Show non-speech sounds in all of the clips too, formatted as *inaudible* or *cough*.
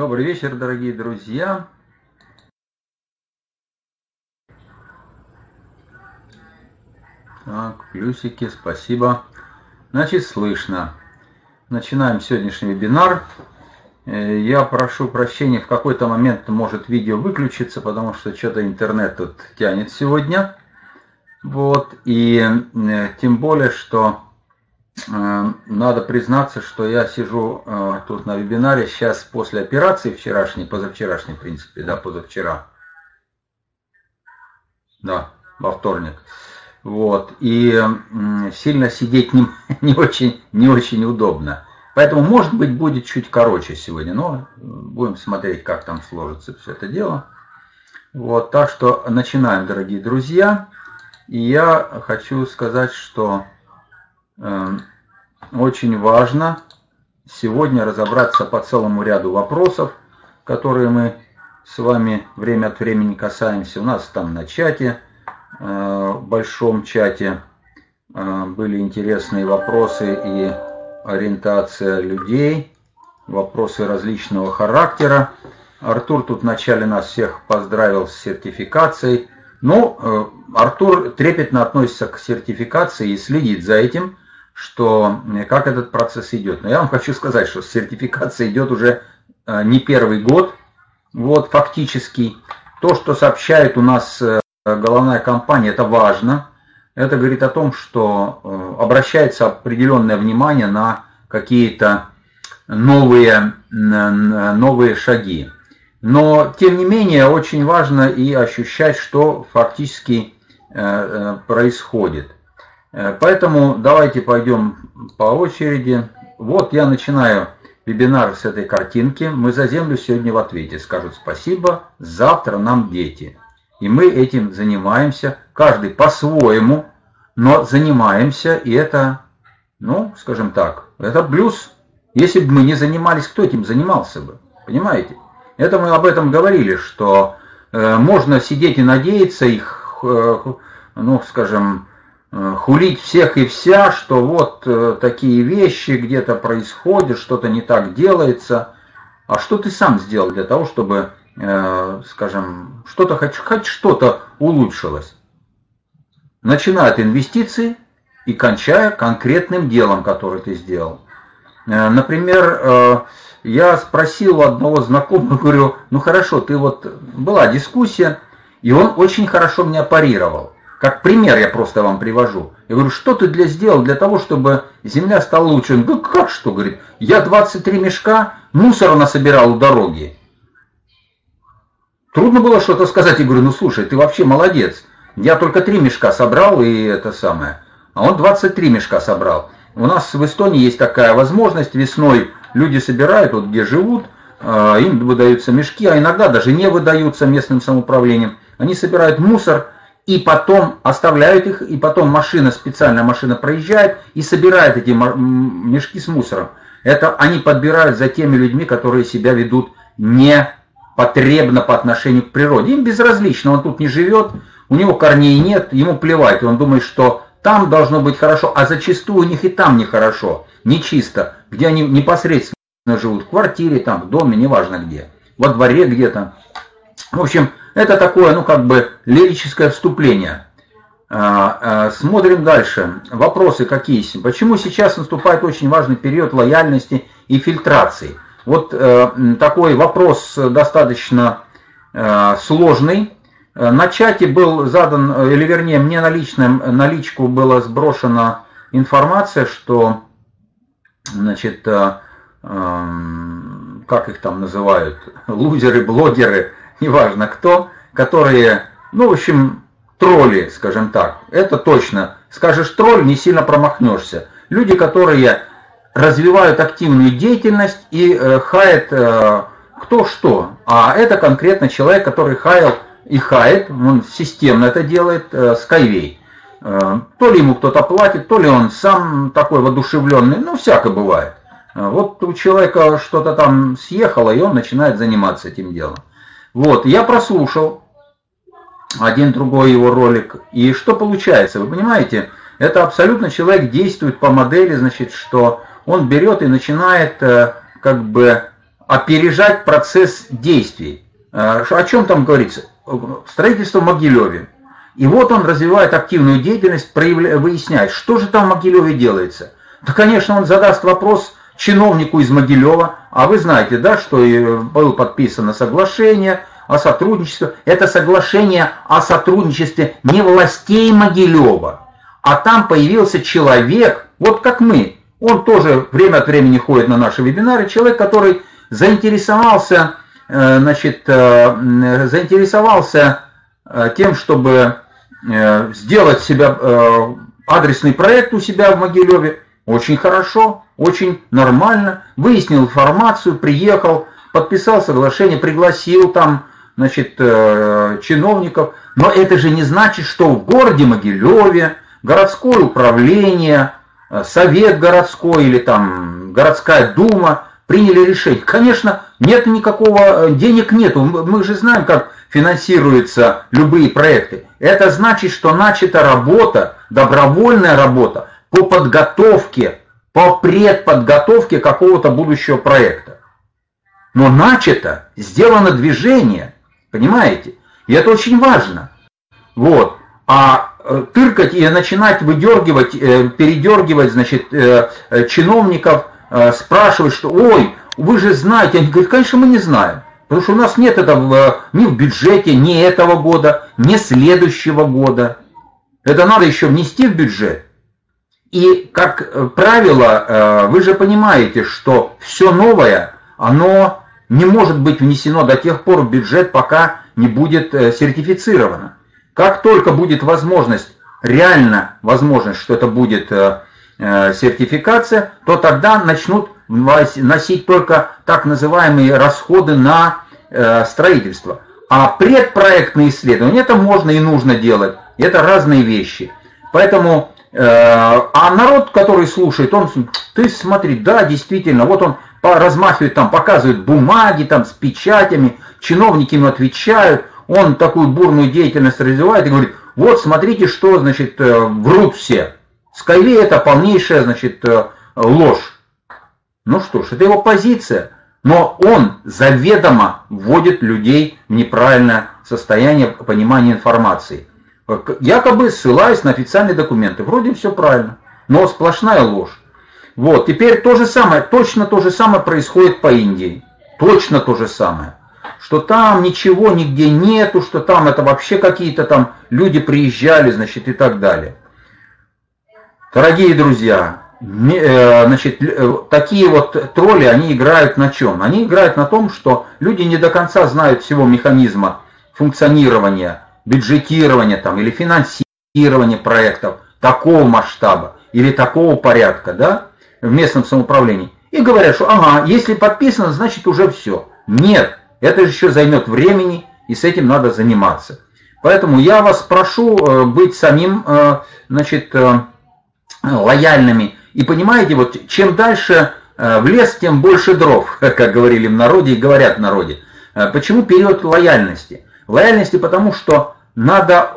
добрый вечер, дорогие друзья. Так, плюсики, спасибо. Значит, слышно. Начинаем сегодняшний вебинар. Э, я прошу прощения, в какой-то момент может видео выключиться, потому что что-то интернет тут тянет сегодня. Вот, и э, тем более, что надо признаться, что я сижу тут на вебинаре сейчас после операции вчерашней, позавчерашней, в принципе, да, позавчера. Да, во вторник. Вот, и сильно сидеть не, *laughs* не, очень, не очень удобно. Поэтому, может быть, будет чуть короче сегодня, но будем смотреть, как там сложится все это дело. Вот, так что начинаем, дорогие друзья. И я хочу сказать, что э, очень важно сегодня разобраться по целому ряду вопросов, которые мы с вами время от времени касаемся. У нас там на чате, э, в большом чате э, были интересные вопросы и ориентация людей, вопросы различного характера. Артур тут вначале нас всех поздравил с сертификацией. Ну, э, Артур трепетно относится к сертификации и следит за этим, что э, как этот процесс идет. Но я вам хочу сказать, что сертификация идет уже э, не первый год, вот фактически. То, что сообщает у нас головная компания, это важно. Это говорит о том, что обращается определенное внимание на какие-то новые, новые шаги. Но, тем не менее, очень важно и ощущать, что фактически э, э, происходит. Э, поэтому давайте пойдем по очереди. Вот я начинаю вебинар с этой картинки. Мы за землю сегодня в ответе. Скажут спасибо, завтра нам дети. И мы этим занимаемся, каждый по-своему, но занимаемся, и это, ну, скажем так, это плюс. Если бы мы не занимались, кто этим занимался бы? Понимаете? Это мы об этом говорили, что э, можно сидеть и надеяться, их, э, ну, скажем, хулить всех и вся, что вот э, такие вещи где-то происходят, что-то не так делается. А что ты сам сделал для того, чтобы, э, скажем, что-то хоть, хоть что-то улучшилось? Начиная от инвестиций и кончая конкретным делом, которое ты сделал. Э, например, э, я спросил у одного знакомого, говорю, ну хорошо, ты вот, была дискуссия, и он очень хорошо меня парировал. Как пример я просто вам привожу. Я говорю, что ты для сделал для того, чтобы земля стала лучше? Он говорит, как что? Говорит, я 23 мешка мусора насобирал у дороги. Трудно было что-то сказать. Я говорю, ну слушай, ты вообще молодец. Я только три мешка собрал, и это самое. А он 23 мешка собрал. У нас в Эстонии есть такая возможность весной люди собирают, вот где живут, а, им выдаются мешки, а иногда даже не выдаются местным самоуправлением. Они собирают мусор и потом оставляют их, и потом машина, специальная машина проезжает и собирает эти мешки с мусором. Это они подбирают за теми людьми, которые себя ведут непотребно по отношению к природе. Им безразлично, он тут не живет, у него корней нет, ему плевать, он думает, что там должно быть хорошо, а зачастую у них и там нехорошо, нечисто, где они непосредственно живут, в квартире, там, в доме, неважно где, во дворе где-то. В общем, это такое, ну, как бы лирическое вступление. А, а, смотрим дальше. Вопросы какие? Почему сейчас наступает очень важный период лояльности и фильтрации? Вот э, такой вопрос достаточно э, сложный, Э, на чате был задан, или вернее мне на, личном, на личку была сброшена информация, что, значит, эм, как их там называют, *laughs* лузеры, блогеры, неважно кто, которые, ну, в общем, тролли, скажем так. Это точно. Скажешь тролль, не сильно промахнешься. Люди, которые развивают активную деятельность и э, хает э, кто что. А это конкретно человек, который хаял и хает, он системно это делает, э, Skyway. Э, то ли ему кто-то платит, то ли он сам такой воодушевленный, ну, всякое бывает. Э, вот у человека что-то там съехало, и он начинает заниматься этим делом. Вот, я прослушал один другой его ролик, и что получается, вы понимаете, Это абсолютно человек действует по модели, значит, что он берет и начинает э, как бы опережать процесс действий. Э, о чем там говорится? Строительство в Могилеве. И вот он развивает активную деятельность, проявля... выясняет, что же там в Могилеве делается. Да, конечно, он задаст вопрос чиновнику из Могилева, а вы знаете, да, что было подписано соглашение о сотрудничестве. Это соглашение о сотрудничестве не властей Могилева, а там появился человек, вот как мы. Он тоже время от времени ходит на наши вебинары, человек, который заинтересовался, э, значит, э, заинтересовался э, тем, чтобы сделать себя адресный проект у себя в Могилеве. Очень хорошо, очень нормально. Выяснил информацию, приехал, подписал соглашение, пригласил там значит, чиновников. Но это же не значит, что в городе Могилеве городское управление, совет городской или там городская дума приняли решение. Конечно, нет никакого, э, денег нету. Мы же знаем, как финансируются любые проекты. Это значит, что начата работа, добровольная работа по подготовке, по предподготовке какого-то будущего проекта. Но начато, сделано движение, понимаете? И это очень важно. Вот. А э, тыркать и начинать выдергивать, э, передергивать, значит, чиновников Э, спрашивать, что ой, вы же знаете, они говорят, конечно, мы не знаем. Потому что у нас нет этого ни в бюджете, ни этого года, ни следующего года. Это надо еще внести в бюджет. И, как э, правило, вы же понимаете, что все новое, оно не может быть внесено до тех пор в бюджет, пока не будет сертифицировано. Как только будет возможность, реально возможность, что это будет Э, сертификация, то тогда начнут носить только так называемые расходы на э, строительство. А предпроектные исследования, это можно и нужно делать. Это разные вещи. Поэтому, э, а народ, который слушает, он, ты смотри, да, действительно, вот он размахивает там, показывает бумаги там с печатями, чиновники ему отвечают, он такую бурную деятельность развивает и говорит, вот смотрите, что, значит, врут все. Скайли это полнейшая, значит, э, ложь. Ну что ж, это его позиция, но он заведомо вводит людей в неправильное состояние понимания информации. Якобы ссылаясь на официальные документы. Вроде все правильно, но сплошная ложь. Вот, теперь то же самое, точно то же самое происходит по Индии. Точно то же самое. Что там ничего нигде нету, что там это вообще какие-то там люди приезжали, значит, и так далее. Дорогие друзья, э, значит, э, такие вот тролли, они играют на чем? Они играют на том, что люди не до конца знают всего механизма функционирования, бюджетирования там, или финансирования проектов такого масштаба или такого порядка да, в местном самоуправлении. И говорят, что ага, если подписано, значит уже все. Нет, это же еще займет времени, и с этим надо заниматься. Поэтому я вас прошу э, быть самим, значит, лояльными. И понимаете, вот чем дальше э, в лес, тем больше дров, *laughs* как говорили в народе и говорят в народе. Э, почему период лояльности? Лояльности потому, что надо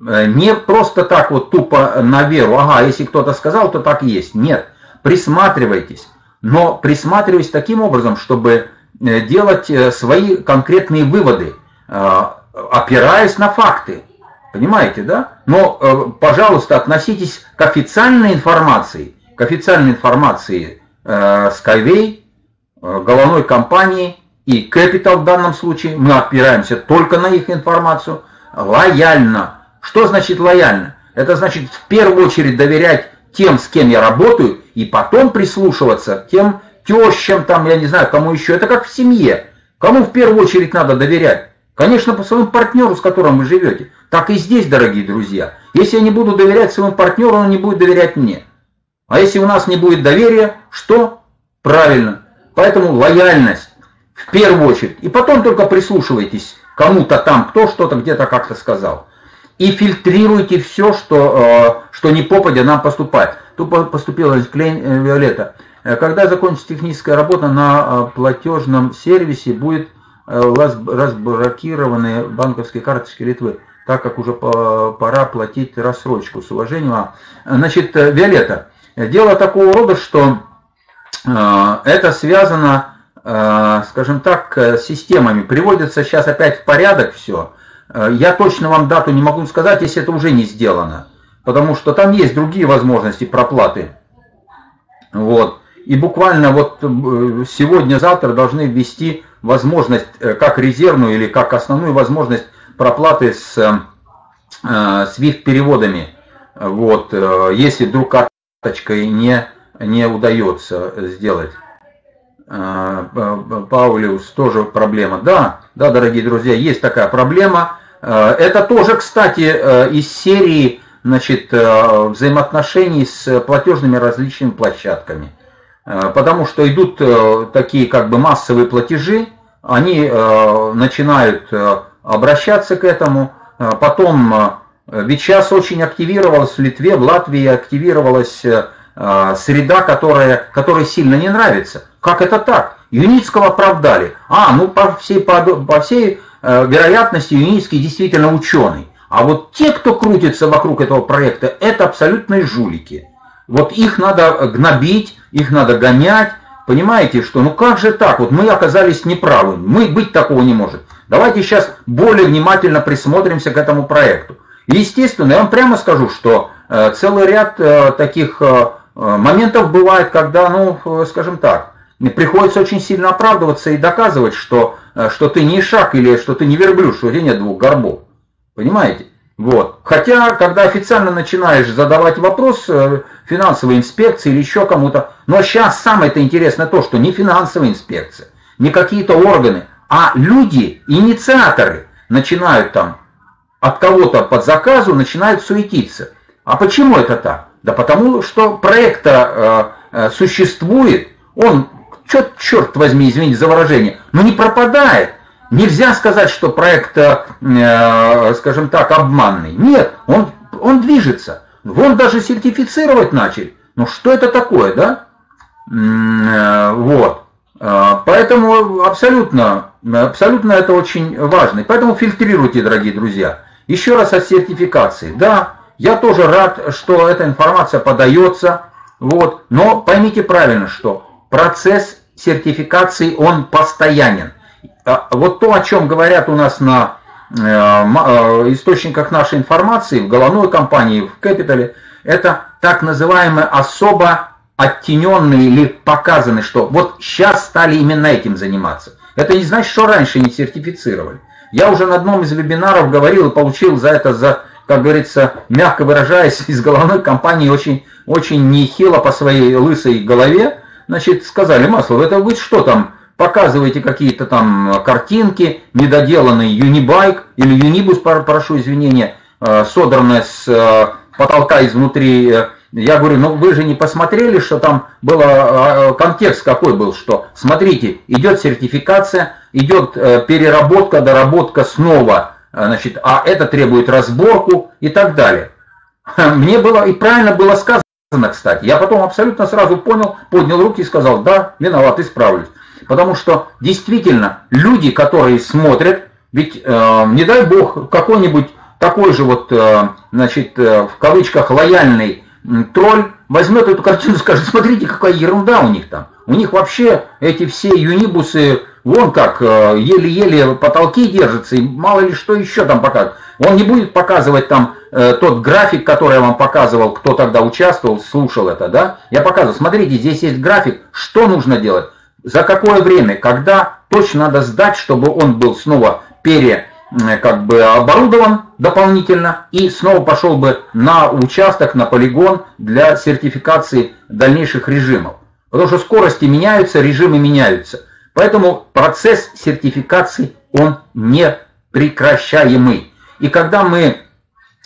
э, не просто так вот тупо на веру, ага, если кто-то сказал, то так и есть. Нет, присматривайтесь. Но присматривайтесь таким образом, чтобы делать свои конкретные выводы, опираясь на факты. Понимаете, да? Но, э, пожалуйста, относитесь к официальной информации, к официальной информации э, Skyway, э, головной компании и Capital в данном случае. Мы опираемся только на их информацию. Лояльно. Что значит лояльно? Это значит в первую очередь доверять тем, с кем я работаю, и потом прислушиваться к тем тещам, там, я не знаю, кому еще. Это как в семье. Кому в первую очередь надо доверять? Конечно, по своему партнеру, с которым вы живете. Так и здесь, дорогие друзья. Если я не буду доверять своему партнеру, он не будет доверять мне. А если у нас не будет доверия, что? Правильно. Поэтому лояльность в первую очередь. И потом только прислушивайтесь кому-то там, кто что-то где-то как-то сказал. И фильтрируйте все, что, э, что не попадя нам поступает. Тут поступила Клейн э, Виолетта. Э, когда закончится техническая работа на платежном сервисе, будет разблокированные банковские карточки Литвы. так как уже пора платить рассрочку. С уважением. Значит, Виолетта, дело такого рода, что это связано, скажем так, с системами. Приводится сейчас опять в порядок все. Я точно вам дату не могу сказать, если это уже не сделано. Потому что там есть другие возможности проплаты. Вот. И буквально вот э, сегодня-завтра должны ввести возможность, э, как резервную или как основную возможность проплаты с э, SWIFT-переводами. Вот, если вдруг карточкой не, не удается сделать. Паулиус тоже проблема. Да, да, дорогие друзья, есть такая проблема. Это тоже, кстати, из серии значит, взаимоотношений с платежными различными площадками. Э, потому что идут э, такие как бы массовые платежи, они э, начинают обращаться к этому, потом, ведь сейчас очень активировалась в Литве, в Латвии активировалась среда, которая, которая сильно не нравится. Как это так? Юницкого оправдали. А, ну по всей, по, по всей вероятности Юницкий действительно ученый. А вот те, кто крутится вокруг этого проекта, это абсолютные жулики. Вот их надо гнобить, их надо гонять. Понимаете, что ну как же так? Вот мы оказались неправы. Мы быть такого не может. Давайте сейчас более внимательно присмотримся к этому проекту. Естественно, я вам прямо скажу, что э, целый ряд э, таких э, моментов бывает, когда, ну, скажем так, приходится очень сильно оправдываться и доказывать, что, что ты не шаг или что ты не верблюд, что у тебя нет двух горбов. Понимаете? Вот. Хотя, когда официально начинаешь задавать вопрос э, финансовой инспекции или еще кому-то, но сейчас самое-то интересное то, что не финансовая инспекция, не какие-то органы, а люди, инициаторы начинают там от кого-то под заказу начинают суетиться. А почему это так? Да потому что проект э, э, существует, он, черт, черт возьми, извините за выражение, но не пропадает. Нельзя сказать, что проект, э, скажем так, обманный. Нет, он, он движется. Вон даже сертифицировать начали. Ну что это такое, да? Э, вот. Э, поэтому абсолютно, абсолютно это очень важно. И поэтому фильтрируйте, дорогие друзья. Еще раз о сертификации. Да, я тоже рад, что эта информация подается. Вот. Но поймите правильно, что процесс сертификации, он постоянен. А, вот то, о чем говорят у нас на э, э, источниках нашей информации, в головной компании, в Капитале, это так называемые особо оттененные или показаны, что вот сейчас стали именно этим заниматься. Это не значит, что раньше не сертифицировали. Я уже на одном из вебинаров говорил и получил за это, за, как говорится, мягко выражаясь, *laughs* из головной компании очень, очень нехило по своей лысой голове, значит, сказали, Маслов, это вы что там, показываете какие-то там картинки, недоделанный юнибайк или юнибус, прошу извинения, э, содранный с э, потолка изнутри. Я говорю, ну вы же не посмотрели, что там было, э, контекст какой был, что смотрите, идет сертификация, идет переработка, доработка снова, значит, а это требует разборку и так далее. *laughs* Мне было и правильно было сказано, кстати. Я потом абсолютно сразу понял, поднял руки и сказал, да, виноват, исправлюсь. Потому что действительно люди, которые смотрят, ведь э, не дай бог какой-нибудь такой же вот, э, значит, э, в кавычках лояльный тролль возьмет эту картину и скажет, смотрите, какая ерунда у них там. У них вообще эти все юнибусы, вон как, э, еле-еле потолки держатся, и мало ли что еще там показывают. Он не будет показывать там э, тот график, который я вам показывал, кто тогда участвовал, слушал это, да? Я показывал, смотрите, здесь есть график, что нужно делать за какое время, когда точно надо сдать, чтобы он был снова пере, как бы оборудован дополнительно и снова пошел бы на участок, на полигон для сертификации дальнейших режимов. Потому что скорости меняются, режимы меняются. Поэтому процесс сертификации, он не прекращаемый. И когда мы,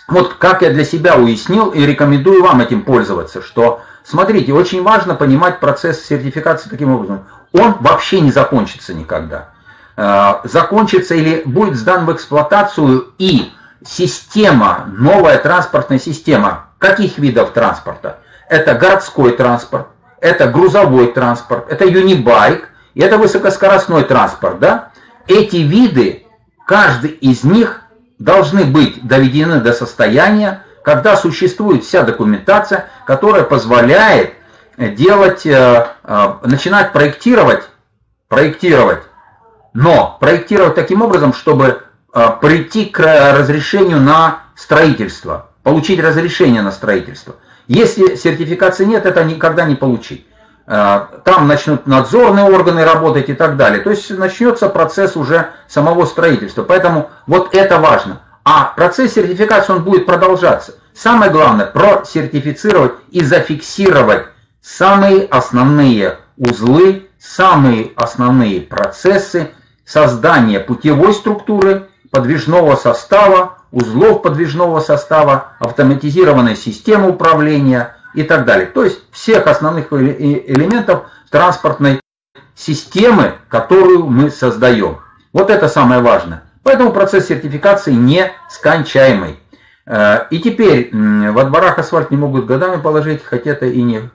вот как я для себя уяснил и рекомендую вам этим пользоваться, что, смотрите, очень важно понимать процесс сертификации таким образом он вообще не закончится никогда. Э, закончится или будет сдан в эксплуатацию и система, новая транспортная система, каких видов транспорта? Это городской транспорт, это грузовой транспорт, это юнибайк, и это высокоскоростной транспорт. Да? Эти виды, каждый из них должны быть доведены до состояния, когда существует вся документация, которая позволяет делать, э, э, начинать проектировать, проектировать, но проектировать таким образом, чтобы э, прийти к разрешению на строительство, получить разрешение на строительство. Если сертификации нет, это никогда не получить. Там начнут надзорные органы работать и так далее. То есть начнется процесс уже самого строительства. Поэтому вот это важно. А процесс сертификации он будет продолжаться. Самое главное просертифицировать и зафиксировать самые основные узлы, самые основные процессы создания путевой структуры, подвижного состава, узлов подвижного состава, автоматизированной системы управления и так далее. То есть всех основных элементов транспортной системы, которую мы создаем. Вот это самое важное. Поэтому процесс сертификации нескончаемый. Э, и теперь во дворах асфальт не могут годами положить, хотя это и не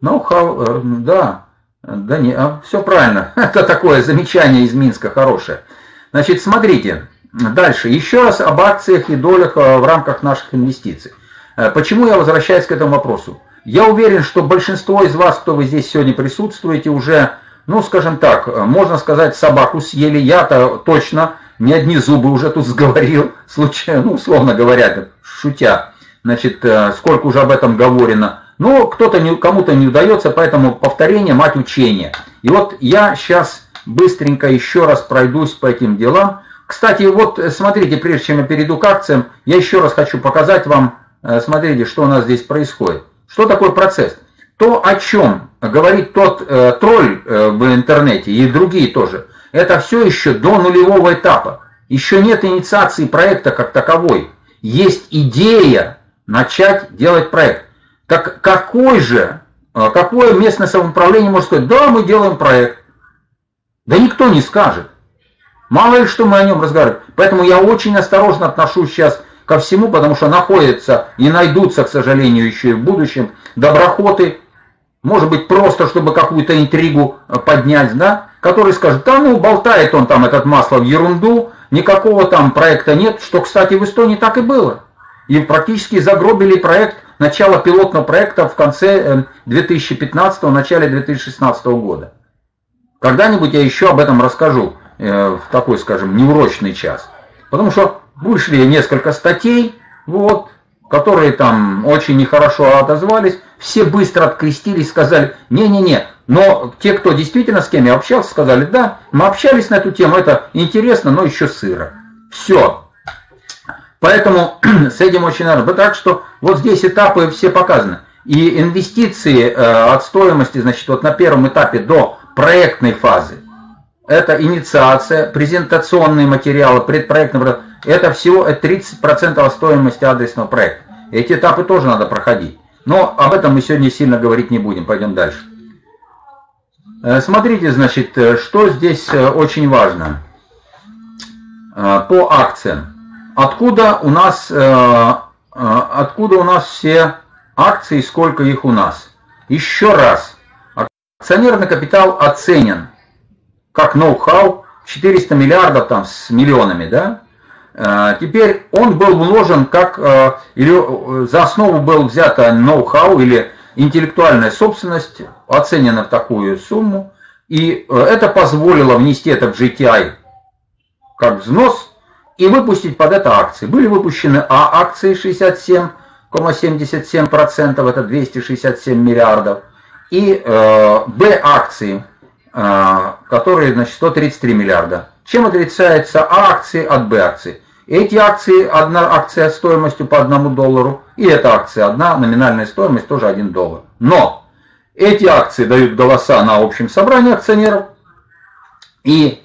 Ноу-хау, э, да, да не, а, все правильно. *laughs* Это такое замечание из Минска хорошее. Значит, смотрите, дальше. Еще раз об акциях и долях э, в рамках наших инвестиций. Э, почему я возвращаюсь к этому вопросу? Я уверен, что большинство из вас, кто вы здесь сегодня присутствуете, уже, ну, скажем так, можно сказать, собаку съели. Я-то точно не одни зубы уже тут сговорил, случайно, ну, условно говоря, шутя. Значит, сколько уже об этом говорено. Но кто-то кому-то не удается, поэтому повторение мать учения. И вот я сейчас быстренько еще раз пройдусь по этим делам. Кстати, вот э, смотрите, прежде чем я перейду к акциям, я еще раз хочу показать вам, э, смотрите, что у нас здесь происходит. Что такое процесс? То, о чем говорит тот э, тролль э, в интернете и другие тоже, это все еще до нулевого этапа. Еще нет инициации проекта как таковой. Есть идея начать делать проект. Так какой же, а, какое местное самоуправление может сказать, да, мы делаем проект. Да никто не скажет. Мало ли что мы о нем разговариваем. Поэтому я очень осторожно отношусь сейчас ко всему, потому что находятся и найдутся, к сожалению, еще и в будущем доброхоты, может быть, просто чтобы какую-то интригу а, поднять, да, который скажет, да ну, болтает он там этот масло в ерунду, никакого там проекта нет, что, кстати, в Эстонии так и было. И практически загробили проект начало пилотного проекта в конце 2015 э, начале 2016 года. Когда-нибудь я еще об этом расскажу э, в такой, скажем, неурочный час. Потому что вышли несколько статей, вот, которые там очень нехорошо отозвались, все быстро открестились, сказали, не-не-не, но те, кто действительно с кем я общался, сказали, да, мы общались на эту тему, это интересно, но еще сыро. Все, Поэтому *clears throat* с этим очень надо. Так что вот здесь этапы все показаны. И инвестиции э, от стоимости, значит, вот на первом этапе до проектной фазы, это инициация, презентационные материалы, предпроектный это всего 30% от стоимости адресного проекта. Эти этапы тоже надо проходить. Но об этом мы сегодня сильно говорить не будем. Пойдем дальше. Э, смотрите, значит, э, что здесь очень важно по акциям. Откуда у нас, э, э, откуда у нас все акции, сколько их у нас? Еще раз, акционерный капитал оценен как ноу-хау 400 миллиардов там с миллионами, да? Э, теперь он был вложен как, или за основу был взято ноу-хау или интеллектуальная собственность, оценена в такую сумму, и это позволило внести это в GTI как взнос, и выпустить под это акции. Были выпущены А акции 67,77%, это 267 миллиардов, и э, Б акции, э, которые значит 133 миллиарда. Чем отличается А акции от Б акции? Эти акции, одна акция стоимостью по одному доллару, и эта акция, одна номинальная стоимость тоже 1 доллар. Но эти акции дают голоса на общем собрании акционеров и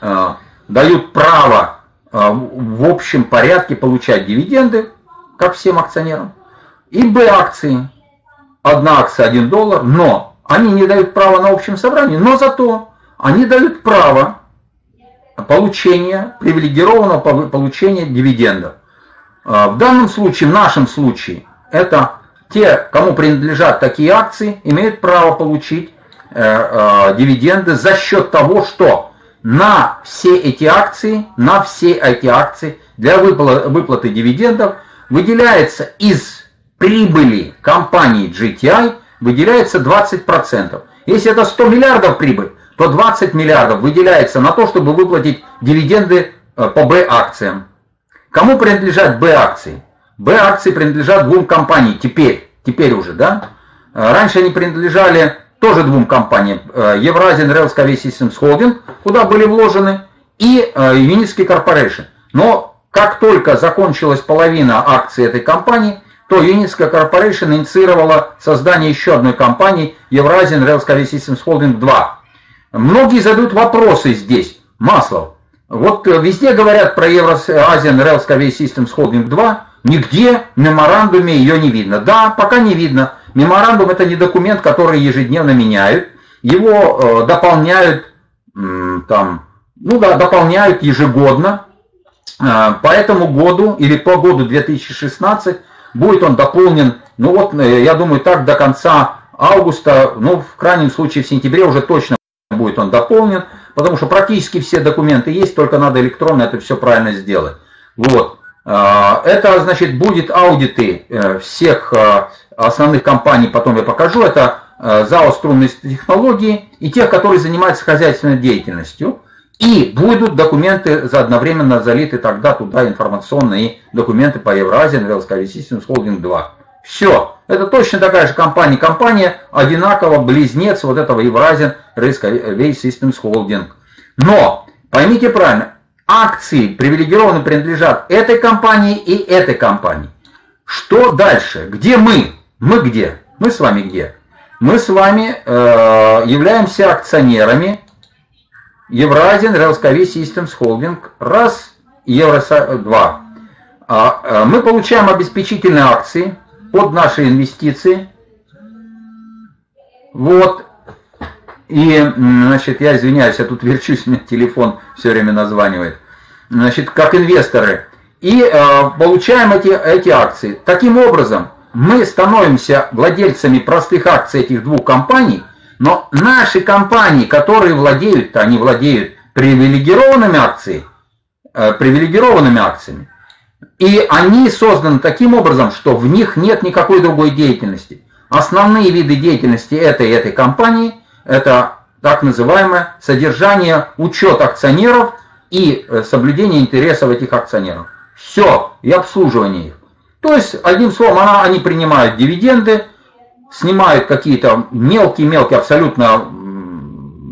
э, дают право а, в общем порядке получать дивиденды, как всем акционерам, и Б акции. Одна акция 1 доллар, но они не дают права на общем собрании, но зато они дают право получения, привилегированного получения дивидендов. А, в данном случае, в нашем случае, это те, кому принадлежат такие акции, имеют право получить э, э, дивиденды за счет того, что на все эти акции, на все эти акции для выплаты дивидендов выделяется из прибыли компании GTI выделяется 20%. Если это 100 миллиардов прибыль, то 20 миллиардов выделяется на то, чтобы выплатить дивиденды э, по Б-акциям. Кому принадлежат Б-акции? Б-акции принадлежат двум компаниям теперь, теперь уже, да? Э, раньше они принадлежали тоже двум компаниям, э, Евразиан Railsky Systems Holding, куда были вложены, и Unitsky Corporation. Но как только закончилась половина акций этой компании, то Unitsky Corporation инициировала создание еще одной компании Eurasian Railsky Systems Holding 2. Многие задают вопросы здесь. Маслов. Вот э, везде говорят про Eurasian Railsky Systems Holding 2, нигде в меморандуме ее не видно. Да, пока не видно. Меморандум это не документ, который ежедневно меняют. Его э, дополняют э, там, ну да, дополняют ежегодно. Э, по этому году или по году 2016 будет он дополнен, ну вот, э, я думаю, так до конца августа, ну, в крайнем случае в сентябре уже точно будет он дополнен, потому что практически все документы есть, только надо электронно это все правильно сделать. Вот. А, это, значит, будет аудиты э, всех э, основных компаний, потом я покажу, это э, ЗАО «Струнные технологии» и тех, которые занимаются хозяйственной деятельностью. И будут документы за одновременно залиты тогда туда информационные документы по Евразиан Railsky Systems Holding 2. Все. Это точно такая же компания. Компания одинаково близнец вот этого Евразиан Railsky Systems Holding. Но, поймите правильно, акции привилегированно принадлежат этой компании и этой компании. Что дальше? Где мы? Мы где? Мы с вами где? Мы с вами э, являемся акционерами Евразиан Railsky Systems Holding, раз, Евро 2. А, а, мы получаем обеспечительные акции под наши инвестиции. Вот. И, значит, я извиняюсь, я тут верчусь, у меня телефон все время названивает. Значит, как инвесторы. И э, получаем эти, эти акции. Таким образом, мы становимся владельцами простых акций этих двух компаний – но наши компании, которые владеют, они владеют привилегированными акциями, э, привилегированными акциями, и они созданы таким образом, что в них нет никакой другой деятельности. Основные виды деятельности этой этой компании – это так называемое содержание, учет акционеров и э, соблюдение интересов этих акционеров. Все, и обслуживание их. То есть, одним словом, она, они принимают дивиденды, снимают какие-то мелкие-мелкие, абсолютно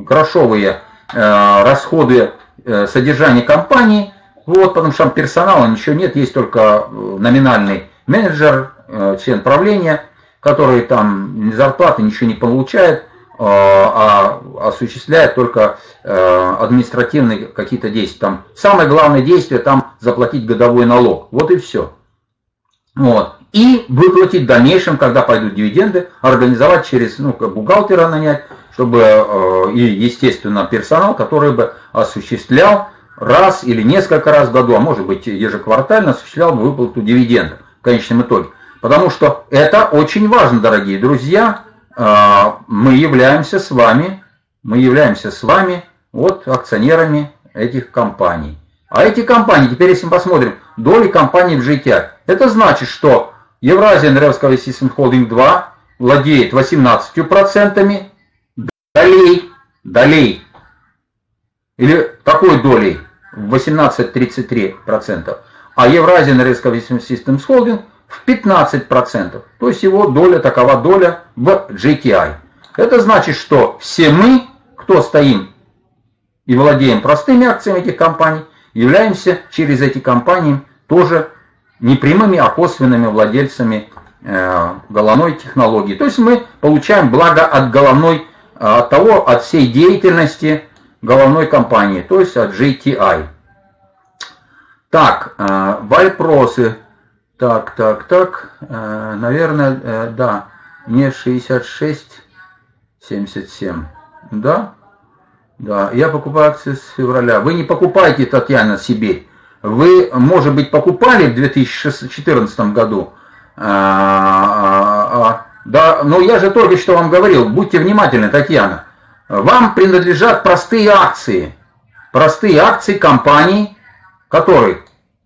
грошовые э, расходы э, содержания компании, вот, потому что там персонала ничего нет, есть только э, номинальный менеджер, член правления, который там ни зарплаты, ничего не получает, а осуществляет только административные какие-то действия. Там самое главное действие там заплатить годовой налог. Вот и все. Вот и выплатить в дальнейшем, когда пойдут дивиденды, организовать через ну, бухгалтера нанять, чтобы э, и, естественно, персонал, который бы осуществлял раз или несколько раз в году, а может быть ежеквартально осуществлял бы выплату дивидендов в конечном итоге. Потому что это очень важно, дорогие друзья. Э, мы являемся с вами, мы являемся с вами вот акционерами этих компаний. А эти компании, теперь если мы посмотрим, доли компаний в GTI, это значит, что Евразия Railsky System Holding 2 владеет 18%, долей, долей, или такой долей 18-33%, а Евразия Railsky Systems Holding в 15%. То есть его доля такова доля в GTI. Это значит, что все мы, кто стоим и владеем простыми акциями этих компаний, являемся через эти компании тоже не прямыми, а косвенными владельцами э, головной технологии. То есть мы получаем благо от головной, э, от того, от всей деятельности головной компании, то есть от GTI. Так, э, вопросы. Так, так, так, наверное, да, не 66, 77. Да? Да, я покупаю акции с февраля. Вы не покупайте, Татьяна, Сибирь. Вы, может быть, покупали в 2014 году, а, а, а, да, но я же только что вам говорил, будьте внимательны, Татьяна, вам принадлежат простые акции. простые акции компании, которые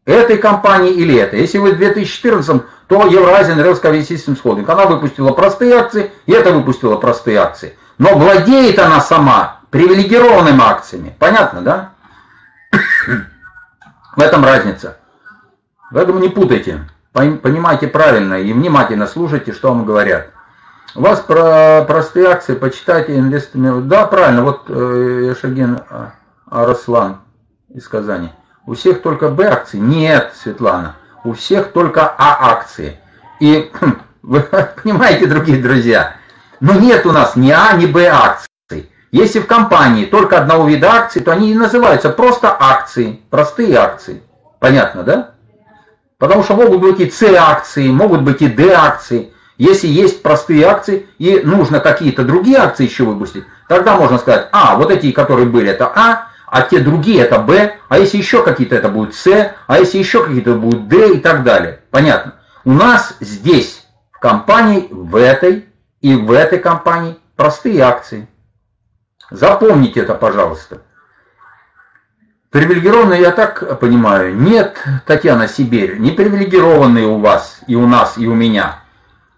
этой компании или этой. Если вы в 2014, то Евразиан Railsky Systems Holding, она выпустила простые акции, и это выпустила простые акции. Но владеет она сама привилегированными акциями. Понятно, да? В этом разница. Поэтому не путайте. Понимайте правильно и внимательно слушайте, что вам говорят. Вас про простые акции, почитайте инвесторами. Да, правильно, вот э, Яшагин а, Араслан из Казани. У всех только Б акции? Нет, Светлана. У всех только А акции. И *laughs* вы понимаете, дорогие друзья, но нет у нас ни А, ни Б акций. Если в компании только одного вида акций, то они и называются просто акции, простые акции. Понятно, да? Потому что могут быть и С акции, могут быть и Д акции. Если есть простые акции и нужно какие-то другие акции еще выпустить, тогда можно сказать, а, вот эти, которые были, это А, а те другие это Б, а если еще какие-то это будут С, а если еще какие-то будут Д и так далее. Понятно? У нас здесь, в компании, в этой и в этой компании простые акции. Запомните это, пожалуйста. Привилегированные, я так понимаю, нет, Татьяна Сибирь, не привилегированные у вас и у нас, и у меня –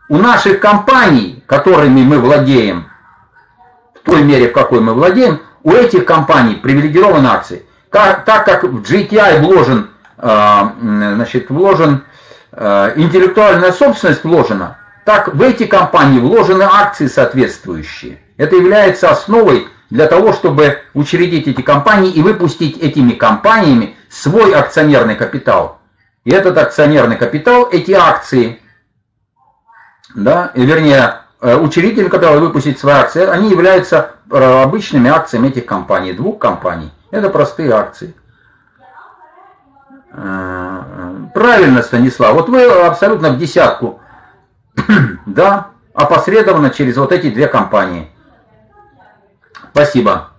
у наших компаний, которыми мы владеем, в той мере, в какой мы владеем, у этих компаний привилегированы акции. Так, так как в GTI вложен, э, значит, вложен э, интеллектуальная собственность вложена, так в эти компании вложены акции соответствующие. Это является основой для того, чтобы учредить эти компании и выпустить этими компаниями свой акционерный капитал. И этот акционерный капитал, эти акции да, и, вернее, э, учредители, которые выпустят свои акции, они являются э, обычными акциями этих компаний, двух компаний. Это простые акции. Э, правильно, Станислав. Вот вы абсолютно в десятку. *clears throat* да, опосредованно через вот эти две компании. Спасибо.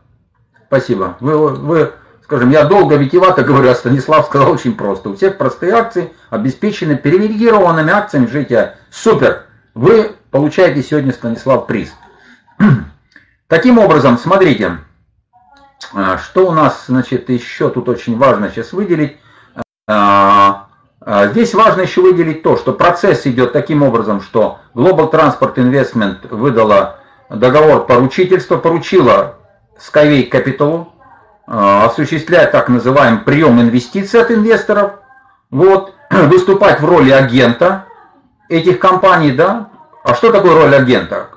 Спасибо. Вы, вы, скажем, я долго витивато говорю, а Станислав сказал очень просто. У всех простые акции обеспечены привилегированными акциями жития. Супер вы получаете сегодня, Станислав, приз. *clears throat* Таким образом, смотрите, а, что у нас, значит, еще тут очень важно сейчас выделить. А, а, здесь важно еще выделить то, что процесс идет таким образом, что Global Transport Investment выдала договор поручительства, поручила Skyway Capital осуществлять так называемый прием инвестиций от инвесторов, вот, *clears throat* выступать в роли агента, этих компаний, да? А что такое роль агента?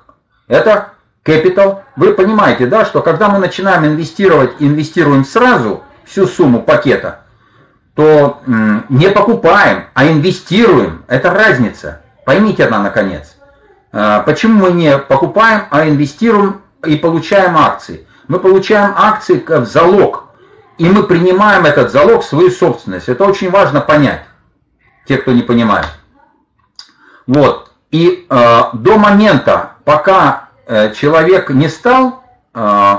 Это capital. Вы понимаете, да, что когда мы начинаем инвестировать, инвестируем сразу всю сумму пакета, то не покупаем, а инвестируем. Это разница. Поймите она наконец. А, почему мы не покупаем, а инвестируем и получаем акции? Мы получаем акции в залог, и мы принимаем этот залог в свою собственность. Это очень важно понять, те, кто не понимает. Вот. И э, до момента, пока э, человек не стал, э,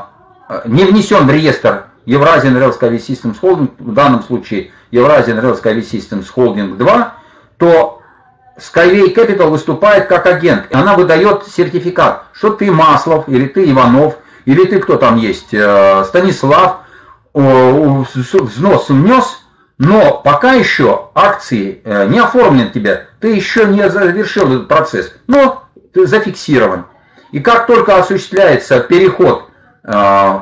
не внесен в реестр Евразиан Rail Skyway Systems Holding, в данном случае Евразиан Rail Skyway Systems Holding 2, то Skyway Capital выступает как агент. И она выдает сертификат, что ты Маслов, или ты Иванов, или ты кто там есть, э, Станислав, взнос внес, но пока еще акции э, не оформлены тебе, ты еще не завершил этот процесс, но ты зафиксирован. И как только осуществляется переход э,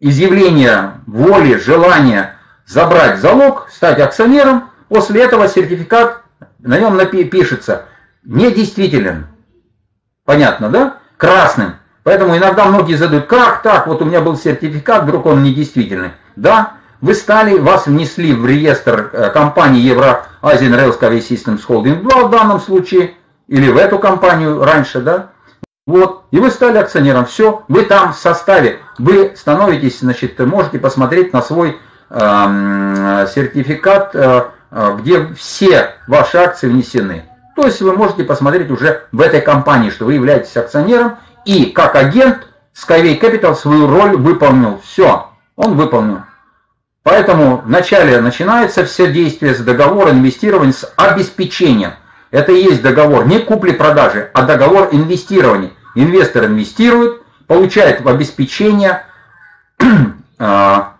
изъявления воли, желания забрать залог, стать акционером, после этого сертификат, на нем пишется недействителен. Понятно, да? Красным. Поэтому иногда многие задают, как так, вот у меня был сертификат, вдруг он недействительный. Да, вы стали, вас внесли в реестр э, компании Евроазиан Railsky Systems Holding 2 в данном случае, или в эту компанию раньше, да? Вот, и вы стали акционером, все, вы там в составе, вы становитесь, значит, можете посмотреть на свой э, сертификат, э, где все ваши акции внесены. То есть вы можете посмотреть уже в этой компании, что вы являетесь акционером, и как агент Skyway Capital свою роль выполнил. Все, он выполнил. Поэтому вначале начинается все действие с договора инвестирования с обеспечением. Это и есть договор не купли-продажи, а договор инвестирования. Инвестор инвестирует, получает в обеспечение *clears throat* а,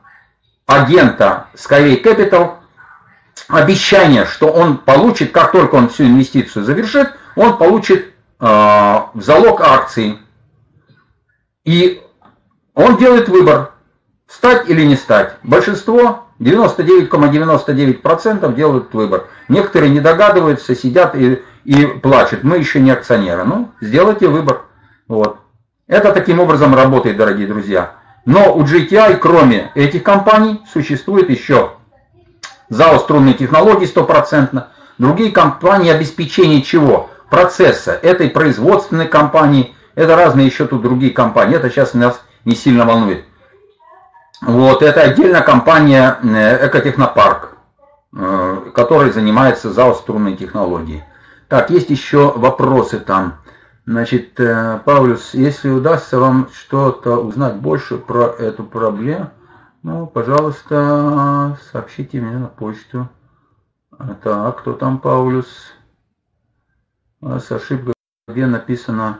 агента Skyway Capital обещание, что он получит, как только он всю инвестицию завершит, он получит э, залог акции. И он делает выбор, стать или не стать. Большинство, 99,99% ,99 делают выбор. Некоторые не догадываются, сидят и, и плачут. Мы еще не акционеры. Ну, сделайте выбор. Вот. Это таким образом работает, дорогие друзья. Но у GTI, кроме этих компаний, существует еще ЗАО «Струнные технологии» стопроцентно, другие компании обеспечения чего? Процесса этой производственной компании, это разные еще тут другие компании, это сейчас нас не сильно волнует. Вот, это отдельная компания э, Экотехнопарк, э, который занимается ЗАО «Струнные технологии». Так, есть еще вопросы там. Значит, э, Павлюс, если удастся вам что-то узнать больше про эту проблему, ну, пожалуйста, сообщите мне на почту. Так, кто там, Паулюс? У нас ошибка, где написано,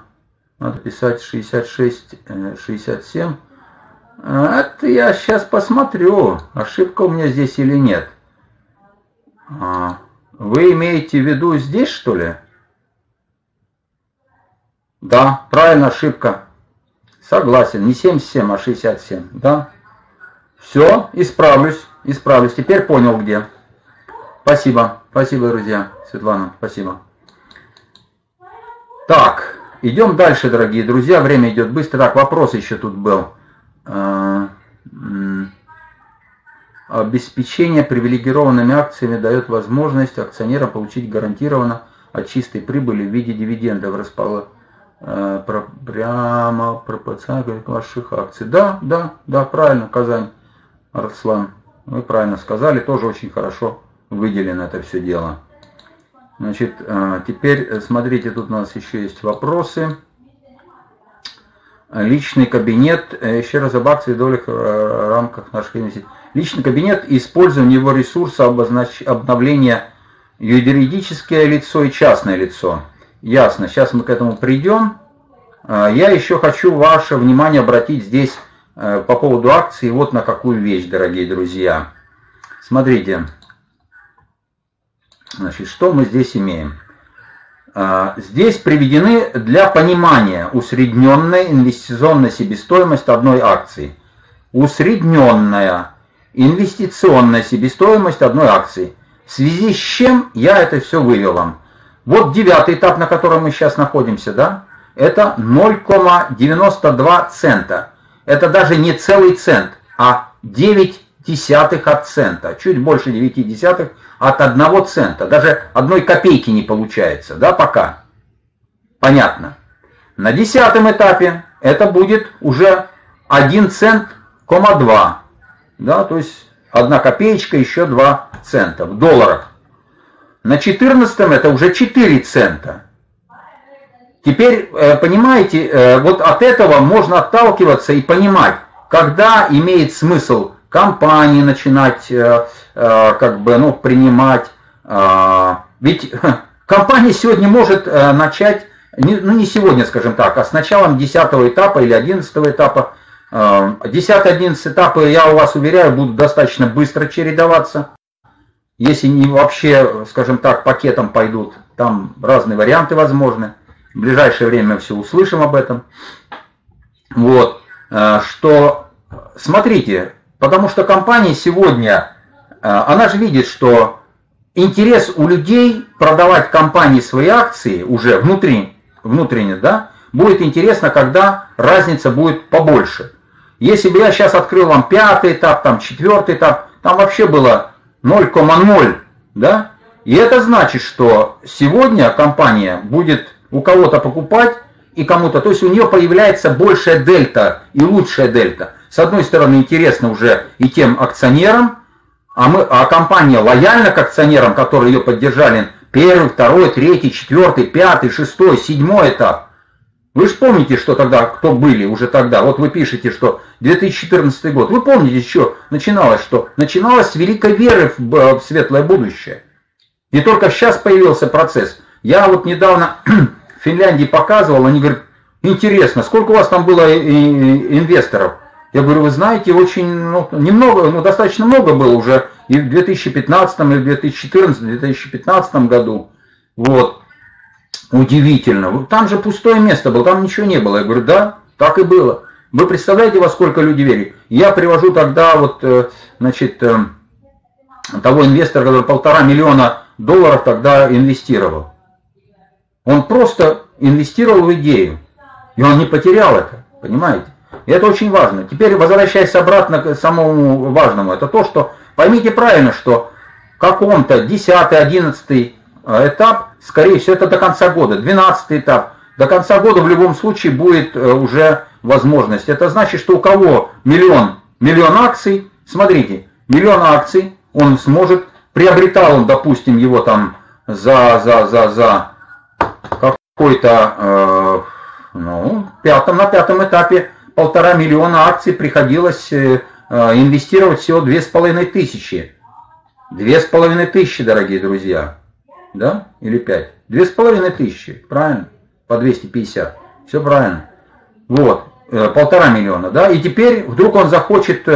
надо писать 66-67. Э, Это я сейчас посмотрю, ошибка у меня здесь или нет. А, вы имеете в виду здесь, что ли? Да, правильно, ошибка. Согласен, не 77, а 67, да? Все, исправлюсь, исправлюсь. Теперь понял где. Спасибо, спасибо, друзья. Светлана, спасибо. Так, идем дальше, дорогие друзья. Время идет быстро. Так, вопрос еще тут был. А, обеспечение привилегированными акциями дает возможность акционерам получить гарантированно от чистой прибыли в виде дивидендов расположения э, прямо пропорционально ваших акций. Да, да, да, правильно, Казань. Арслан, вы правильно сказали, тоже очень хорошо выделено это все дело. Значит, а, теперь э, смотрите, тут у нас еще есть вопросы. Личный кабинет, э, еще раз об акции в долях э, рамках наших инвестиций. Личный кабинет использование его ресурса обознач... обновления юридическое лицо и частное лицо. Ясно, сейчас мы к этому придем. А, я еще хочу ваше внимание обратить здесь Э, по поводу акции вот на какую вещь, дорогие друзья. Смотрите, значит, что мы здесь имеем. А, здесь приведены для понимания усредненная инвестиционная себестоимость одной акции. Усредненная инвестиционная себестоимость одной акции. В связи с чем я это все вывел вам. Вот девятый этап, на котором мы сейчас находимся, да, это 0,92 цента это даже не целый цент, а 9 десятых от цента, чуть больше 9 десятых от одного цента. Даже одной копейки не получается, да, пока. Понятно. На десятом этапе это будет уже 1 цент, 2. Да, то есть одна копеечка, еще 2 цента в долларах. На 14 это уже 4 цента. Теперь, э, понимаете, э, вот от этого можно отталкиваться и понимать, когда имеет смысл компании начинать э, как бы, ну, принимать. Ведь *laughs* компания сегодня может начать, ну не сегодня, скажем так, а с началом 10 этапа или 11 этапа. 10-11 этапы, я у вас уверяю, будут достаточно быстро чередоваться. Если не вообще, скажем так, пакетом пойдут, там разные варианты возможны в ближайшее время все услышим об этом. Вот, э, что, смотрите, потому что компания сегодня, э, она же видит, что интерес у людей продавать компании свои акции уже внутри, внутренне, да, будет интересно, когда разница будет побольше. Если бы я сейчас открыл вам пятый этап, там четвертый этап, там вообще было 0,0, да, и это значит, что сегодня компания будет у кого-то покупать и кому-то. То есть у нее появляется большая дельта и лучшая дельта. С одной стороны, интересно уже и тем акционерам, а, мы, а компания лояльна к акционерам, которые ее поддержали первый, второй, третий, четвертый, пятый, шестой, седьмой этап. Вы же помните, что тогда, кто были уже тогда. Вот вы пишете, что 2014 год. Вы помните еще, начиналось что? Начиналось с великой веры в, в светлое будущее. И только сейчас появился процесс. Я вот недавно *clears throat* Финляндии показывал, они говорят, интересно, сколько у вас там было инвесторов? Я говорю, вы знаете, очень, ну, немного, ну, достаточно много было уже и в 2015, и в 2014, 2015 году. Вот. Удивительно. Там же пустое место было, там ничего не было. Я говорю, да, так и было. Вы представляете, во сколько люди верили? Я привожу тогда вот, э, значит, э, того инвестора, который полтора миллиона долларов тогда инвестировал. Он просто инвестировал в идею. И он не потерял это, понимаете? И это очень важно. Теперь возвращаясь обратно к самому важному, это то, что поймите правильно, что каком-то 10 11 э, этап, скорее всего, это до конца года, 12 этап, до конца года в любом случае будет э, уже возможность. Это значит, что у кого миллион, миллион акций, смотрите, миллион акций, он сможет, приобретал он, допустим, его там за, за, за, за какой-то, э, ну, пятом, на пятом этапе полтора миллиона акций приходилось э, э, инвестировать всего две с половиной тысячи. Две с половиной тысячи, дорогие друзья. Да? Или пять? Две с половиной тысячи, правильно? По 250. Все правильно. Вот, э, полтора миллиона, да? И теперь вдруг он захочет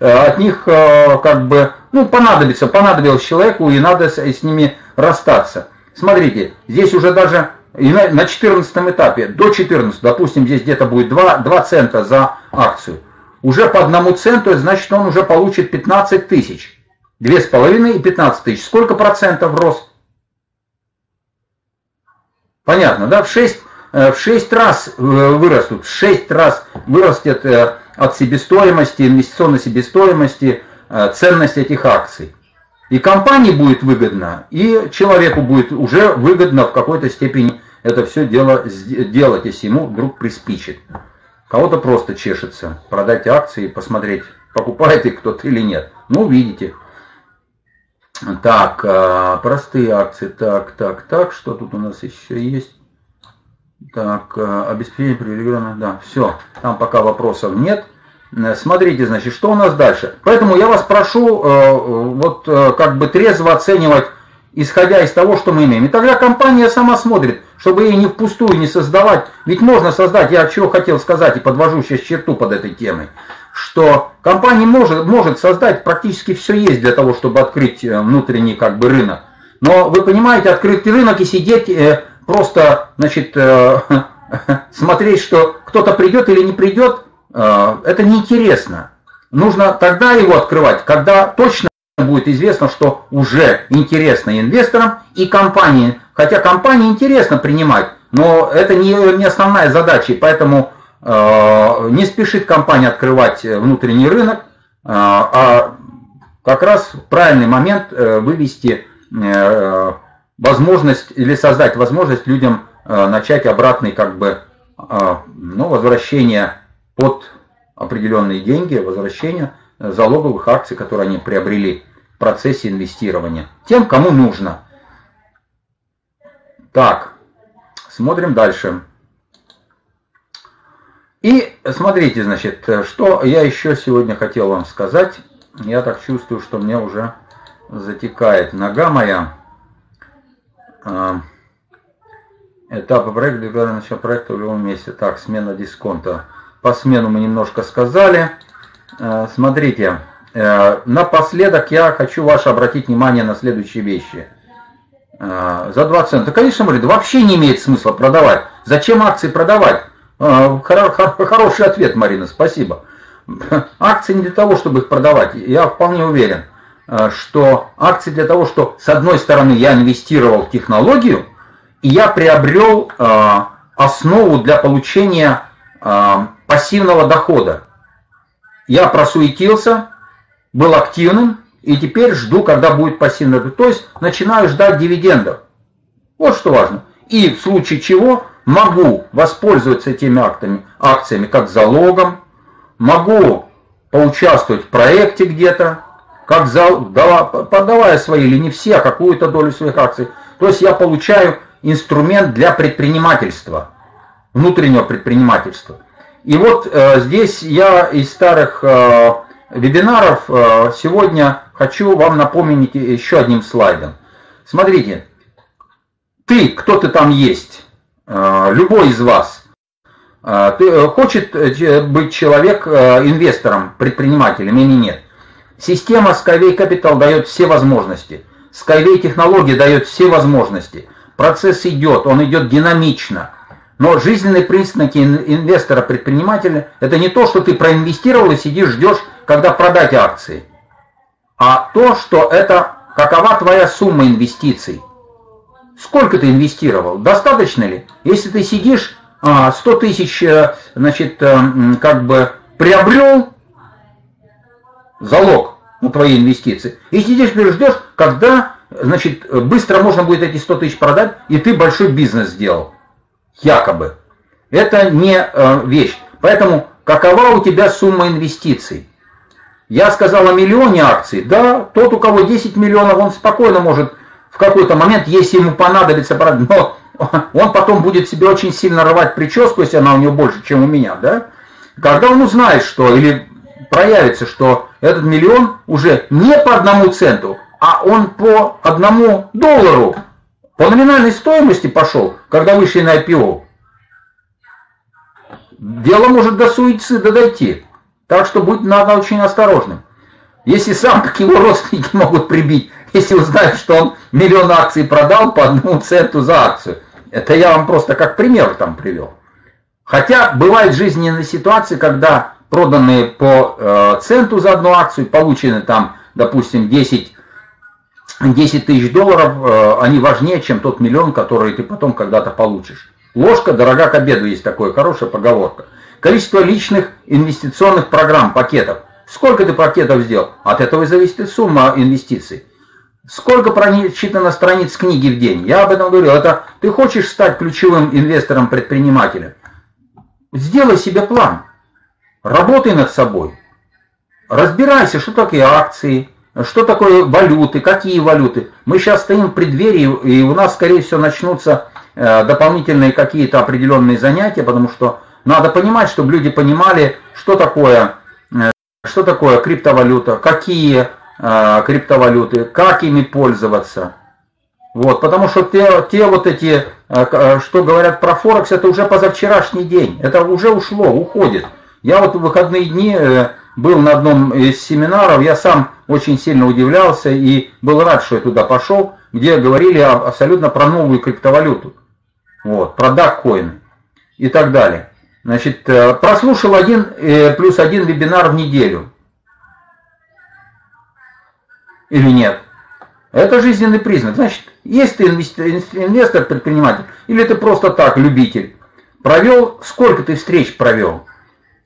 от них как бы, ну, понадобится, понадобилось человеку, и надо с ними расстаться. Смотрите, здесь уже даже и на, на 14 этапе, до 14, допустим, здесь где-то будет 2, 2 цента за акцию. Уже по одному центу, значит, он уже получит 15 тысяч. 2,5 и 15 тысяч. Сколько процентов рост? Понятно, да? В 6, э, в 6 раз э, вырастут, в 6 раз вырастет э, от себестоимости, инвестиционной себестоимости ценность этих акций. И компании будет выгодно, и человеку будет уже выгодно в какой-то степени это все дело делать, если ему вдруг приспичит. Кого-то просто чешется продать акции посмотреть, покупает их кто-то или нет. Ну, увидите. Так, а, простые акции. Так, так, так, что тут у нас еще есть? Так, а, обеспечение привилегированных, да, все. Там пока вопросов нет. Э, смотрите, значит, что у нас дальше. Поэтому я вас прошу э, вот э, как бы трезво оценивать, исходя из того, что мы имеем. И тогда компания сама смотрит, чтобы ей не впустую не создавать. Ведь можно создать, я чего хотел сказать и подвожу сейчас черту под этой темой, что компания может, может создать практически все есть для того, чтобы открыть внутренний как бы рынок. Но вы понимаете, открытый рынок и сидеть просто, значит, *laughs* смотреть, что кто-то придет или не придет, это неинтересно. Нужно тогда его открывать, когда точно будет известно, что уже интересно инвесторам и компании. Хотя компании интересно принимать, но это не, не основная задача, и поэтому э, не спешит компания открывать внутренний рынок, э, а как раз правильный момент э, вывести э, возможность или создать возможность людям э, начать обратный как бы э, ну, возвращение под определенные деньги возвращения залоговых акций, которые они приобрели в процессе инвестирования. Тем, кому нужно. Так, смотрим дальше. И смотрите, значит, что я еще сегодня хотел вам сказать. Я так чувствую, что мне уже затекает нога моя. А, этапы проекта, декларация начала проекта в любом месте. Так, смена дисконта. По смену мы немножко сказали. Э, смотрите, э, напоследок я хочу ваше обратить внимание на следующие вещи. Э, за 2 цента. Конечно, говорит, вообще не имеет смысла продавать. Зачем акции продавать? Хороший ответ, Марина, спасибо. Акции не для того, чтобы их продавать. Я вполне уверен, что акции для того, что с одной стороны я инвестировал в технологию, и я приобрел основу для получения пассивного дохода. Я просуетился, был активным, и теперь жду, когда будет пассивный доход. То есть начинаю ждать дивидендов. Вот что важно. И в случае чего могу воспользоваться этими актами, акциями как залогом, могу поучаствовать в проекте где-то, как зал, подавая свои или не все, а какую-то долю своих акций. То есть я получаю инструмент для предпринимательства, внутреннего предпринимательства. И вот э, здесь я из старых э, вебинаров э, сегодня хочу вам напомнить еще одним слайдом. Смотрите, ты, кто ты там есть, э, любой из вас, Ты, хочет быть человек инвестором, предпринимателем или нет? Система Skyway Capital дает все возможности. Skyway технология дает все возможности. Процесс идет, он идет динамично. Но жизненные признаки инвестора, предпринимателя, это не то, что ты проинвестировал и сидишь, ждешь, когда продать акции, а то, что это какова твоя сумма инвестиций. Сколько ты инвестировал? Достаточно ли? Если ты сидишь, 100 а, тысяч, э, значит, э, как бы приобрел залог на твои инвестиции, и сидишь ждешь, когда, значит, быстро можно будет эти 100 тысяч продать, и ты большой бизнес сделал якобы. Это не э, вещь. Поэтому какова у тебя сумма инвестиций? Я сказал о миллионе акций. Да, тот, у кого 10 миллионов, он спокойно может в какой-то момент, если ему понадобится, но *laughs* он потом будет себе очень сильно рвать прическу, если она у него больше, чем у меня, да? Когда он узнает, что, или проявится, что этот миллион уже не по одному центу, а он по одному доллару по номинальной стоимости пошел, когда вышли на IPO. Дело может до суицида дойти. Так что будь надо очень осторожным. Если сам, как его родственники могут прибить, если узнают, что он миллион акций продал по одному центу за акцию. Это я вам просто как пример там привел. Хотя бывают жизненные ситуации, когда проданные по э, центу за одну акцию, получены там, допустим, 10 10 тысяч долларов, э, они важнее, чем тот миллион, который ты потом когда-то получишь. Ложка дорога к обеду, есть такая хорошая поговорка. Количество личных инвестиционных программ, пакетов. Сколько ты пакетов сделал? От этого и зависит сумма инвестиций. Сколько прочитано страниц книги в день? Я об этом говорил. Это ты хочешь стать ключевым инвестором-предпринимателем? Сделай себе план. Работай над собой. Разбирайся, что такое акции, что такое валюты, какие валюты. Мы сейчас стоим в преддверии, и у нас, скорее всего, начнутся э, дополнительные какие-то определенные занятия, потому что надо понимать, чтобы люди понимали, что такое, э, что такое криптовалюта, какие э, криптовалюты, как ими пользоваться. Вот, потому что те, те вот эти, что говорят про Форекс, это уже позавчерашний день, это уже ушло, уходит. Я вот в выходные дни был на одном из семинаров, я сам очень сильно удивлялся и был рад, что я туда пошел, где говорили абсолютно про новую криптовалюту, вот, про даккоины и так далее. Значит, э, прослушал один э, плюс один вебинар в неделю. Или нет? Это жизненный признак. Значит, есть ты инвестор, предприниматель, или ты просто так, любитель. Провел, сколько ты встреч провел?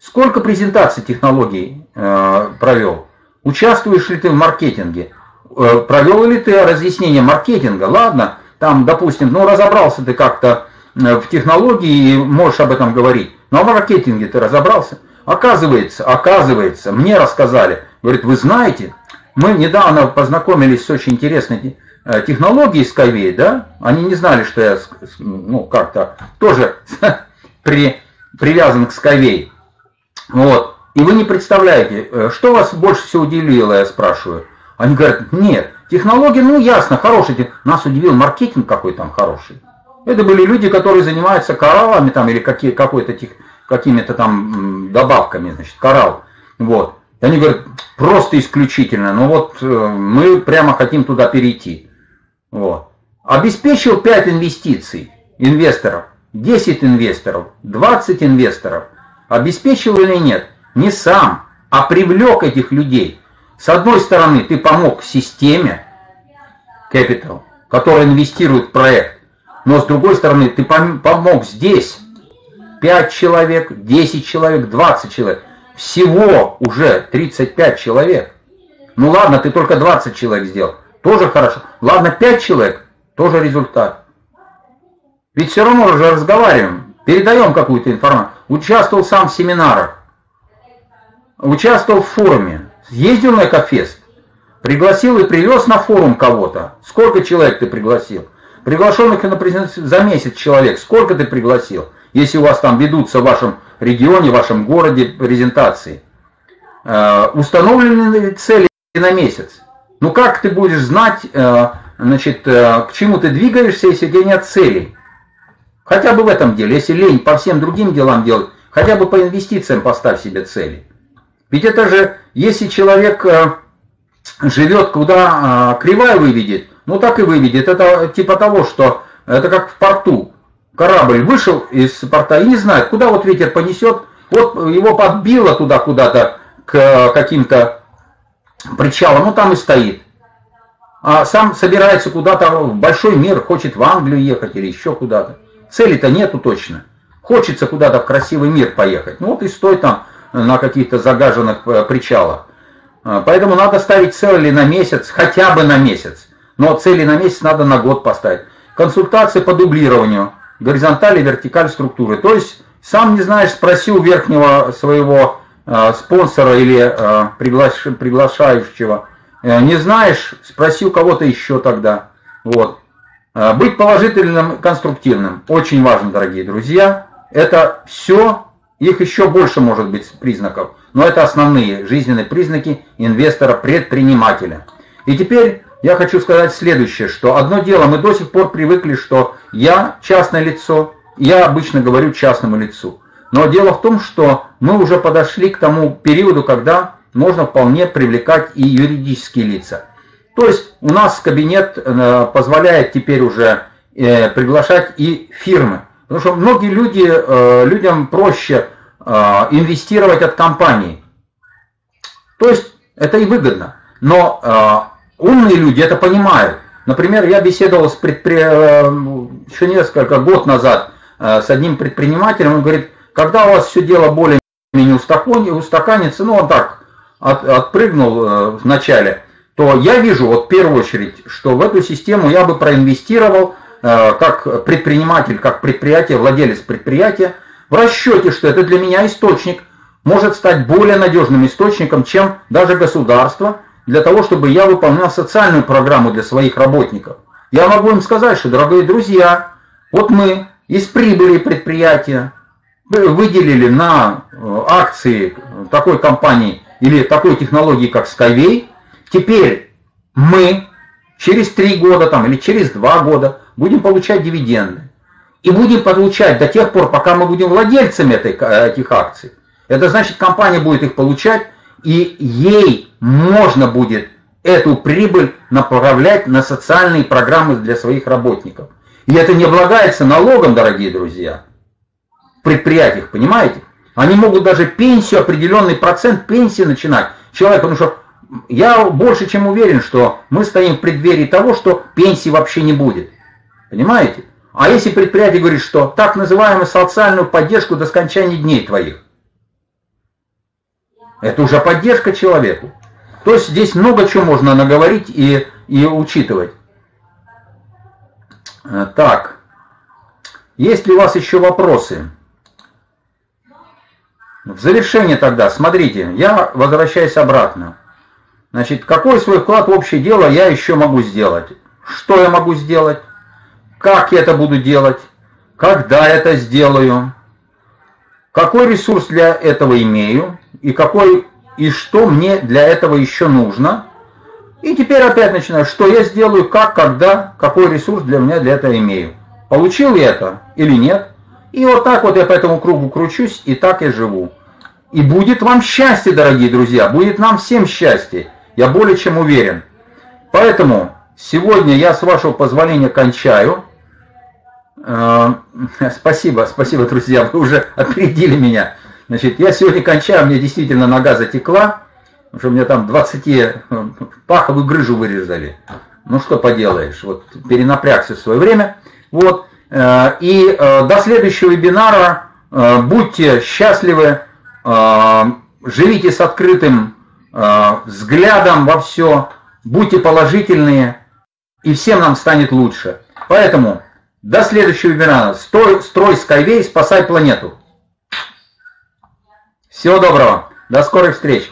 Сколько презентаций технологий э, провел? Участвуешь ли ты в маркетинге? Э, провел ли ты разъяснение маркетинга? Ладно, там, допустим, ну разобрался ты как-то э, в технологии и можешь об этом говорить. Но в маркетинге ты разобрался? Оказывается, оказывается, мне рассказали, говорит, вы знаете, мы недавно познакомились с очень интересной э, технологией Skyway, да? Они не знали, что я, ну, как-то тоже *laughs* при, привязан к Skyway. Вот. И вы не представляете, э, что вас больше всего удивило, я спрашиваю. Они говорят, нет, технологии, ну ясно, хорошие. Нас удивил маркетинг какой там хороший. Это были люди, которые занимаются кораллами там или какие, какой-то тех, какими-то там добавками, значит, коралл. Вот. И они говорят, просто исключительно, ну вот э, мы прямо хотим туда перейти. Вот. Обеспечил 5 инвестиций, инвесторов, 10 инвесторов, 20 инвесторов – Обеспечил или нет? Не сам, а привлек этих людей. С одной стороны, ты помог системе Capital, которая инвестирует в проект. Но с другой стороны, ты помог здесь 5 человек, 10 человек, 20 человек. Всего уже 35 человек. Ну ладно, ты только 20 человек сделал. Тоже хорошо. Ладно, 5 человек, тоже результат. Ведь все равно уже разговариваем передаем какую-то информацию. Участвовал сам в семинарах, участвовал в форуме, ездил на Экофест, пригласил и привез на форум кого-то. Сколько человек ты пригласил? Приглашенных на презентацию за месяц человек. Сколько ты пригласил? Если у вас там ведутся в вашем регионе, в вашем городе презентации. Э, установлены цели на месяц. Ну как ты будешь знать, э, значит, э, к чему ты двигаешься, если у тебя нет целей? Хотя бы в этом деле. Если лень по всем другим делам делать, хотя бы по инвестициям поставь себе цели. Ведь это же, если человек э, живет, куда э, кривая выведет, ну так и выведет. Это типа того, что это как в порту. Корабль вышел из порта и не знает, куда вот ветер понесет. Вот его подбило туда куда-то к каким-то причалам, ну там и стоит. А сам собирается куда-то в большой мир, хочет в Англию ехать или еще куда-то. Цели-то нету точно. Хочется куда-то в красивый мир поехать. Ну вот и стой там на каких-то загаженных э, причалах. А, поэтому надо ставить цели на месяц, хотя бы на месяц. Но цели на месяц надо на год поставить. Консультации по дублированию, горизонталь и вертикаль структуры. То есть сам не знаешь, спроси у верхнего своего э, спонсора или э, приглаш, приглашающего. Э, не знаешь, спроси у кого-то еще тогда. Вот. Э, быть положительным, конструктивным. Очень важно, дорогие друзья. Это все, их еще больше может быть признаков. Но это основные жизненные признаки инвестора-предпринимателя. И теперь я хочу сказать следующее, что одно дело, мы до сих пор привыкли, что я частное лицо, я обычно говорю частному лицу. Но дело в том, что мы уже подошли к тому периоду, когда можно вполне привлекать и юридические лица. То есть у нас кабинет э, позволяет теперь уже э, приглашать и фирмы. Потому что многие люди, э, людям проще инвестировать от компании. То есть это и выгодно. Но умные люди это понимают. Например, я беседовал с предпри... еще несколько год назад с одним предпринимателем, он говорит, когда у вас все дело более-менее устаканится, ну он так от, отпрыгнул в начале, то я вижу вот в первую очередь, что в эту систему я бы проинвестировал э, как предприниматель, как предприятие, владелец предприятия, в расчете, что это для меня источник, может стать более надежным источником, чем даже государство, для того, чтобы я выполнял социальную программу для своих работников. Я могу им сказать, что, дорогие друзья, вот мы из прибыли предприятия выделили на э, акции такой компании или такой технологии, как Skyway, Теперь мы через три года там, или через два года будем получать дивиденды. И будем получать до тех пор, пока мы будем владельцами этой, этих акций. Это значит, компания будет их получать, и ей можно будет эту прибыль направлять на социальные программы для своих работников. И это не облагается налогом, дорогие друзья, в предприятиях, понимаете? Они могут даже пенсию, определенный процент пенсии начинать. Человек, потому что я больше чем уверен, что мы стоим в преддверии того, что пенсии вообще не будет. Понимаете? А если предприятие говорит, что так называемую социальную поддержку до скончания дней твоих, это уже поддержка человеку. То есть здесь много чего можно наговорить и, и учитывать. Э, так, есть ли у вас еще вопросы? В завершение тогда, смотрите, я возвращаюсь обратно. Значит, какой свой вклад в общее дело я еще могу сделать? Что я могу сделать? Как я это буду делать? Когда это сделаю? Какой ресурс для этого имею? И какой и что мне для этого еще нужно? И теперь опять начинаю, что я сделаю, как, когда, какой ресурс для меня для этого имею. Получил я это или нет? И вот так вот я по этому кругу кручусь, и так я живу. И будет вам счастье, дорогие друзья, будет нам всем счастье. Я более чем уверен. Поэтому сегодня я, с вашего позволения, кончаю. Э, *laughs* спасибо, спасибо, друзья, вы уже опередили меня. Значит, я сегодня кончаю, мне действительно нога затекла, потому что у меня там 20 э, паховую грыжу вырезали. Ну что поделаешь, вот перенапрягся в свое время. Вот. Э, и до следующего вебинара будьте счастливы, живите с открытым взглядом во все, будьте положительные, и всем нам станет лучше. Поэтому до следующего вебинара. Строй, строй Skyway, спасай планету. Всего доброго. До скорых встреч.